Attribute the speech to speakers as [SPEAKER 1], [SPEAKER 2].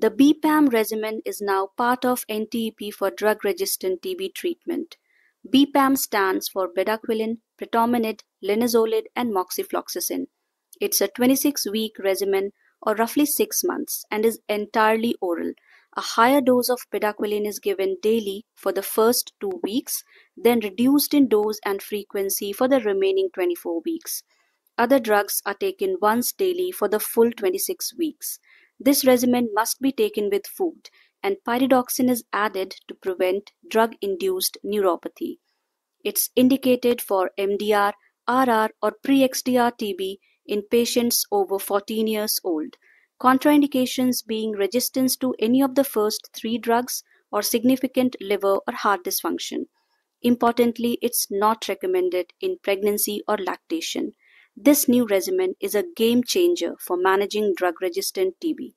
[SPEAKER 1] The BPaLM regimen is now part of NTEP for drug-resistant TB treatment. BPaLM stands for bedaquiline, pretomanid, linezolid, and moxifloxacin. It's a 26-week regimen or roughly 6 months and is entirely oral. A higher dose of bedaquiline is given daily for the first 2 weeks, then reduced in dose and frequency for the remaining 24 weeks. Other drugs are taken once daily for the full 26 weeks. This regimen must be taken with food, and pyridoxine is added to prevent drug-induced neuropathy. It's indicated for MDR, RR, or pre-XDR TB in patients over 14 years old. Contraindications being resistance to any of the first three drugs or significant liver or heart dysfunction. Importantly, it's not recommended in pregnancy or lactation. This new regimen is a game changer for managing drug resistant TB.